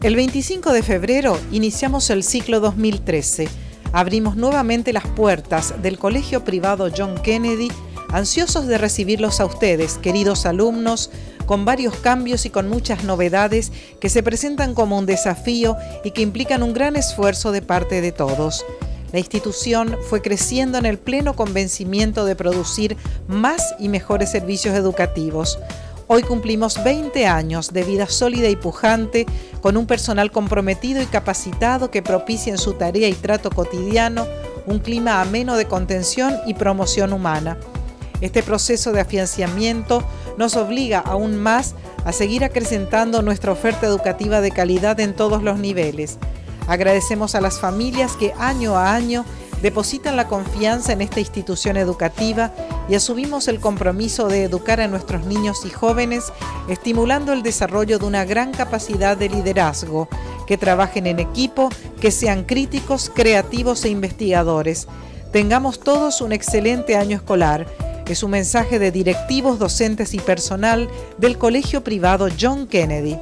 El 25 de febrero iniciamos el ciclo 2013. Abrimos nuevamente las puertas del Colegio Privado John Kennedy, ansiosos de recibirlos a ustedes, queridos alumnos, con varios cambios y con muchas novedades que se presentan como un desafío y que implican un gran esfuerzo de parte de todos. La institución fue creciendo en el pleno convencimiento de producir más y mejores servicios educativos. Hoy cumplimos 20 años de vida sólida y pujante, con un personal comprometido y capacitado que propicia en su tarea y trato cotidiano un clima ameno de contención y promoción humana. Este proceso de afianzamiento nos obliga aún más a seguir acrecentando nuestra oferta educativa de calidad en todos los niveles. Agradecemos a las familias que año a año depositan la confianza en esta institución educativa y asumimos el compromiso de educar a nuestros niños y jóvenes, estimulando el desarrollo de una gran capacidad de liderazgo, que trabajen en equipo, que sean críticos, creativos e investigadores. Tengamos todos un excelente año escolar. Es un mensaje de directivos, docentes y personal del Colegio Privado John Kennedy.